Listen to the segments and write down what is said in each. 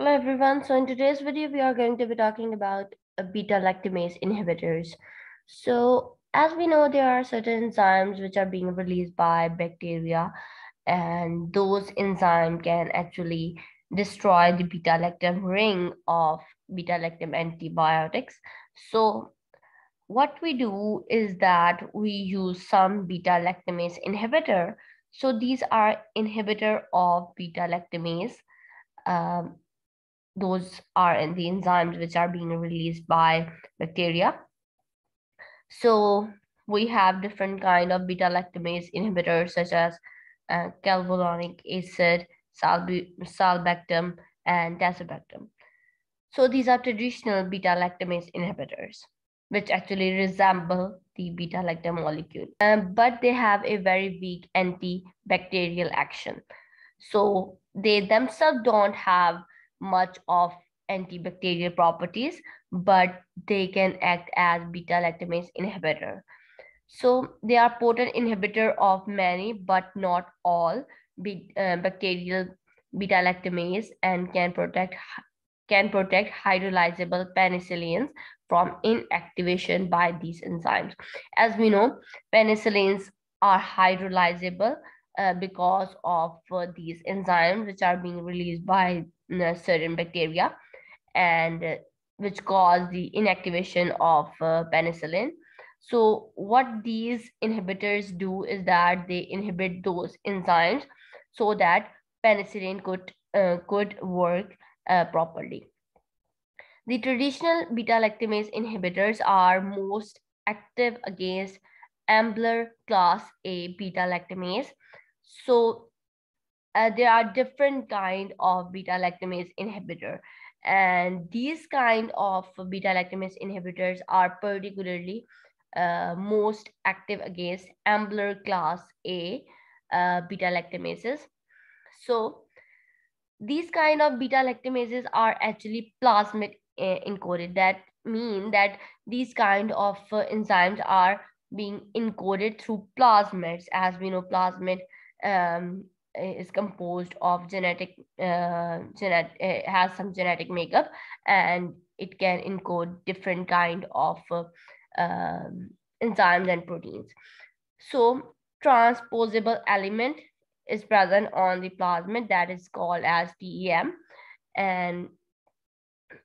Hello everyone. So in today's video, we are going to be talking about beta lactamase inhibitors. So as we know, there are certain enzymes which are being released by bacteria and those enzymes can actually destroy the beta lactam ring of beta lactam antibiotics. So what we do is that we use some beta lactamase inhibitor. So these are inhibitor of beta lactamase. Um, those are in the enzymes which are being released by bacteria. So we have different kind of beta lactamase inhibitors such as uh, clavulanic acid, sulbactam, and tazobactam. So these are traditional beta lactamase inhibitors, which actually resemble the beta lactam molecule, um, but they have a very weak antibacterial action. So they themselves don't have much of antibacterial properties, but they can act as beta lactamase inhibitor. So they are potent inhibitor of many, but not all uh, bacterial beta lactamase and can protect can protect hydrolyzable penicillins from inactivation by these enzymes. As we know, penicillins are hydrolyzable uh, because of uh, these enzymes which are being released by certain bacteria and uh, which cause the inactivation of uh, penicillin. So what these inhibitors do is that they inhibit those enzymes so that penicillin could, uh, could work uh, properly. The traditional beta-lactamase inhibitors are most active against Ambler class A beta-lactamase. So uh, there are different kind of beta lactamase inhibitor and these kind of beta lactamase inhibitors are particularly uh, most active against Ambler class A uh, beta lactamases. So these kind of beta lactamases are actually plasmid uh, encoded. That mean that these kind of uh, enzymes are being encoded through plasmids. As we know, plasmid um, is composed of genetic uh, genet has some genetic makeup and it can encode different kind of uh, um, enzymes and proteins. So transposable element is present on the plasmid that is called as TEM and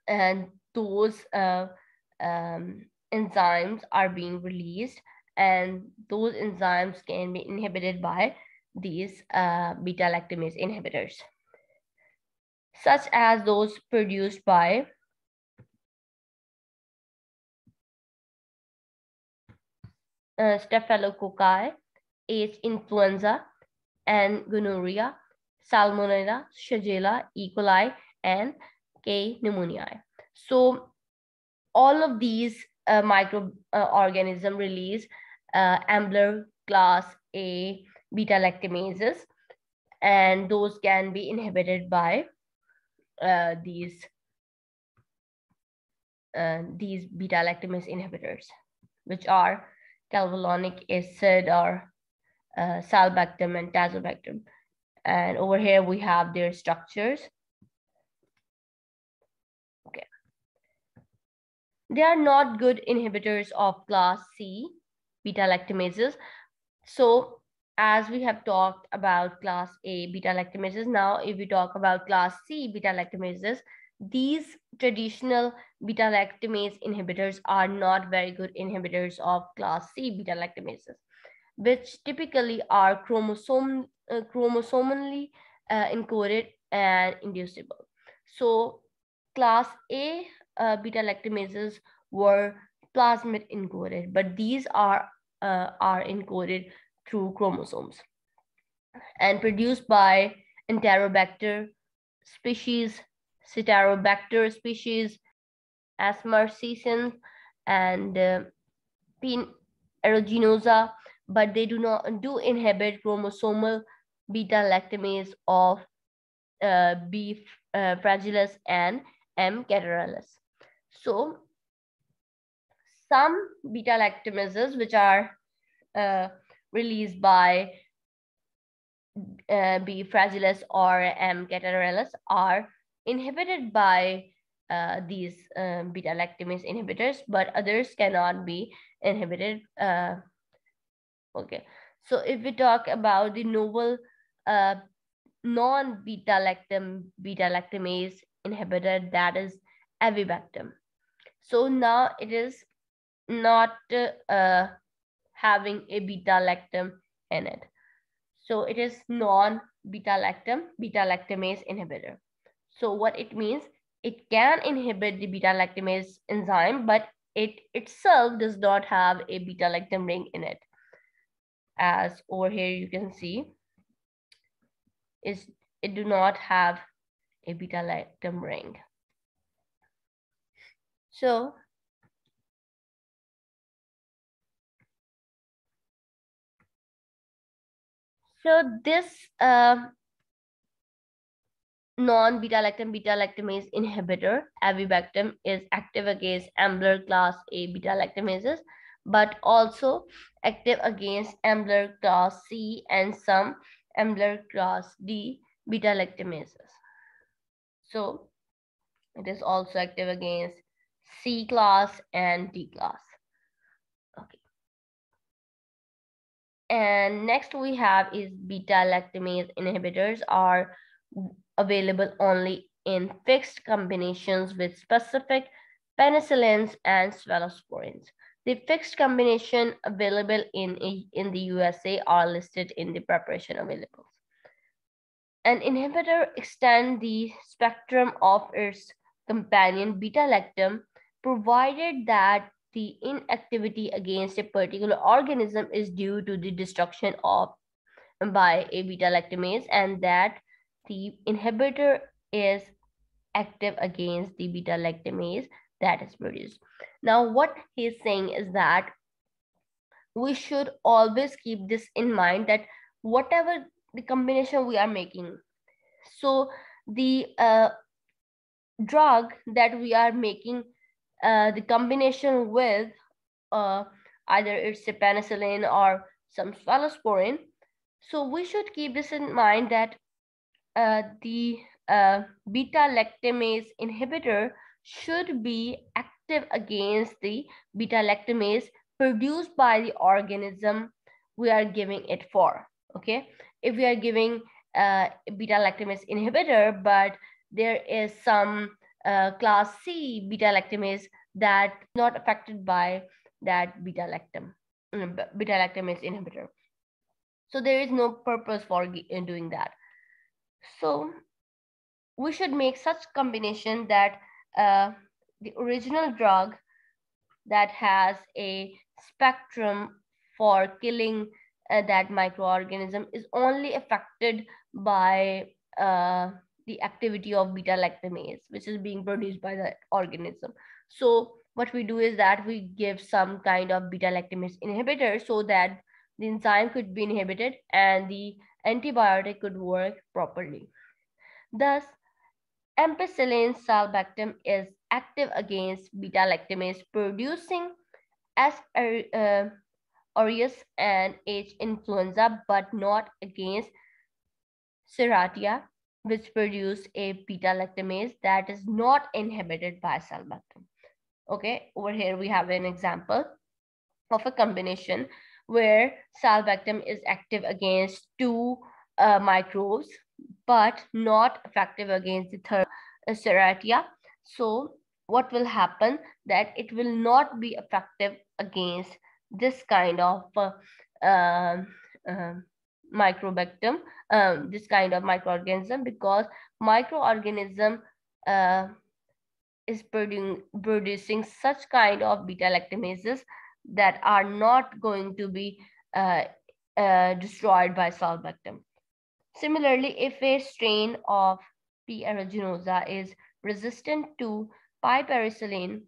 and those uh, um, enzymes are being released and those enzymes can be inhibited by these uh, beta lactamase inhibitors, such as those produced by uh, Staphylococci, H. influenza, and gonorrhea, Salmonella, Shigella, E. coli, and K. pneumoniae. So all of these uh, uh, release uh, Ambler class A beta lactamases and those can be inhibited by uh, these uh, these beta lactamase inhibitors which are clavulanic acid or uh, sulbactam and tazobactam and over here we have their structures. Okay. They are not good inhibitors of class C beta lactamases so as we have talked about class A beta lactamases, now if we talk about class C beta lactamases, these traditional beta lactamase inhibitors are not very good inhibitors of class C beta lactamases, which typically are chromosome, uh, chromosomally uh, encoded and inducible. So class A uh, beta lactamases were plasmid encoded, but these are uh, are encoded through chromosomes and produced by Enterobacter species, Citrobacter species, Aspergillus and uh, Pin but they do not do inhibit chromosomal beta lactamase of uh, B uh, fragilis and M catarrhalis. So some beta lactamases, which are uh, released by uh, B. fragilis or M. catarrhalis are inhibited by uh, these uh, beta lactamase inhibitors, but others cannot be inhibited. Uh, okay, so if we talk about the novel uh, non-beta lactam beta lactamase inhibitor, that is avibactam. So now it is not uh, having a beta lactam in it. So it is non-beta lactam beta lactamase inhibitor. So what it means, it can inhibit the beta lactamase enzyme, but it itself does not have a beta lactam ring in it. As over here you can see, is it do not have a beta lactam ring. So So this uh, non-beta-lactam beta-lactamase inhibitor, avibactam, is active against Ambler class A beta-lactamases, but also active against Ambler class C and some Ambler class D beta-lactamases. So it is also active against C class and D class. Okay. And next we have is beta lactamase inhibitors are available only in fixed combinations with specific penicillins and cephalosporins. The fixed combination available in, in the USA are listed in the preparation available. An inhibitor extends the spectrum of its companion beta-lactam provided that the inactivity against a particular organism is due to the destruction of by a beta lactamase and that the inhibitor is active against the beta lactamase that is produced. Now, what he's saying is that we should always keep this in mind that whatever the combination we are making, so the uh, drug that we are making uh, the combination with uh, either it's a penicillin or some cephalosporin. So we should keep this in mind that uh, the uh, beta lactamase inhibitor should be active against the beta lactamase produced by the organism we are giving it for. Okay, if we are giving uh, beta lactamase inhibitor, but there is some uh, class C beta lactamase that not affected by that beta lactam mm, beta lactamase inhibitor. So there is no purpose for doing that. So we should make such combination that uh, the original drug that has a spectrum for killing uh, that microorganism is only affected by uh, the activity of beta lactamase, which is being produced by the organism. So what we do is that we give some kind of beta lactamase inhibitor so that the enzyme could be inhibited and the antibiotic could work properly. Thus, ampicillin sulbactam is active against beta lactamase producing S. Uh, aureus and H. influenza, but not against Serratia, which produce a beta lactamase that is not inhibited by sulbactam. Okay, over here we have an example of a combination where sulbactam is active against two uh, microbes, but not effective against the third uh, Serratia. So what will happen that it will not be effective against this kind of uh, um, microbacterium, um, this kind of microorganism, because microorganism uh, is producing, producing such kind of beta lactamases that are not going to be uh, uh, destroyed by sulbactam. Similarly, if a strain of P. aeruginosa is resistant to piperacillin,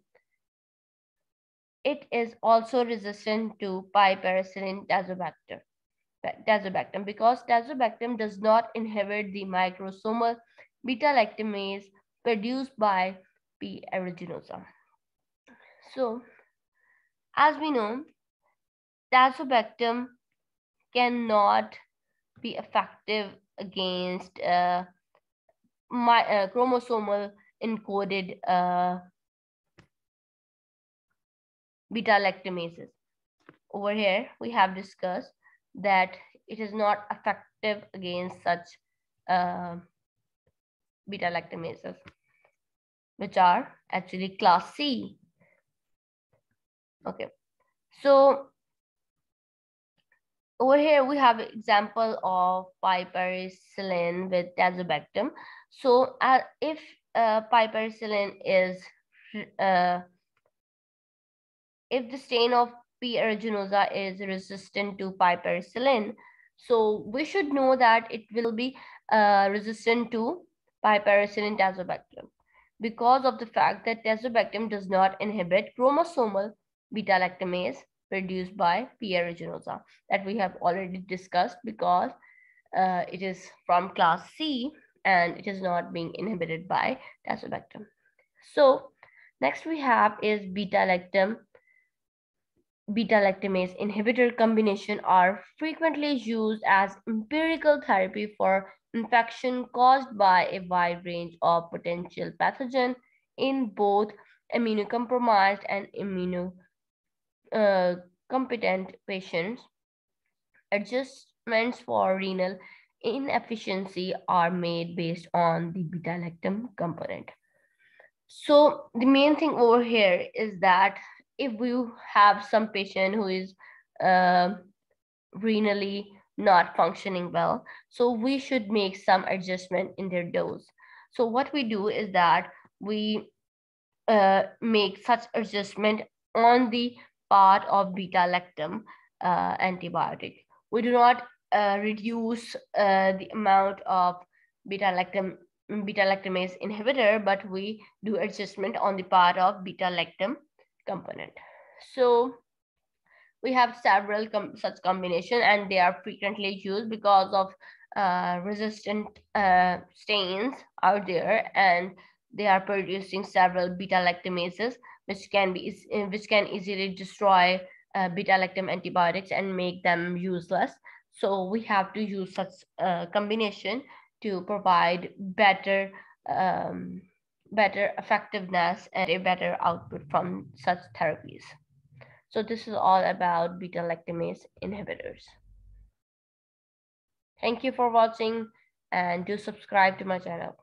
it is also resistant to piperacillin tazobacter tazobactam because tazobactam does not inhibit the microsomal beta lactamase produced by P. aeruginosa. So, as we know, tazobactam cannot be effective against uh, my uh, chromosomal encoded uh, beta lactamases. Over here, we have discussed that it is not effective against such uh, beta lactamases, which are actually class C. Okay, so over here we have example of piperacillin with tazobactam. So uh, if uh, piperacillin is, uh, if the stain of P. aeruginosa is resistant to piperacillin, so we should know that it will be uh, resistant to piperacillin tazobactam because of the fact that tazobactam does not inhibit chromosomal beta lactamase produced by P. aeruginosa that we have already discussed because uh, it is from class C and it is not being inhibited by tazobactam. So next we have is beta lactam beta lactamase inhibitor combination are frequently used as empirical therapy for infection caused by a wide range of potential pathogen in both immunocompromised and immunocompetent uh, patients, adjustments for renal inefficiency are made based on the beta-lactam component. So the main thing over here is that if we have some patient who is uh, renally not functioning well, so we should make some adjustment in their dose. So what we do is that we uh, make such adjustment on the part of beta lactam uh, antibiotic. We do not uh, reduce uh, the amount of beta lactam beta lactamase inhibitor, but we do adjustment on the part of beta lactam component. So we have several com such combination and they are frequently used because of uh, resistant uh, stains out there and they are producing several beta lactamases which can be uh, which can easily destroy uh, beta lactam antibiotics and make them useless. So we have to use such a combination to provide better um, better effectiveness and a better output from such therapies. So this is all about beta lactamase inhibitors. Thank you for watching and do subscribe to my channel.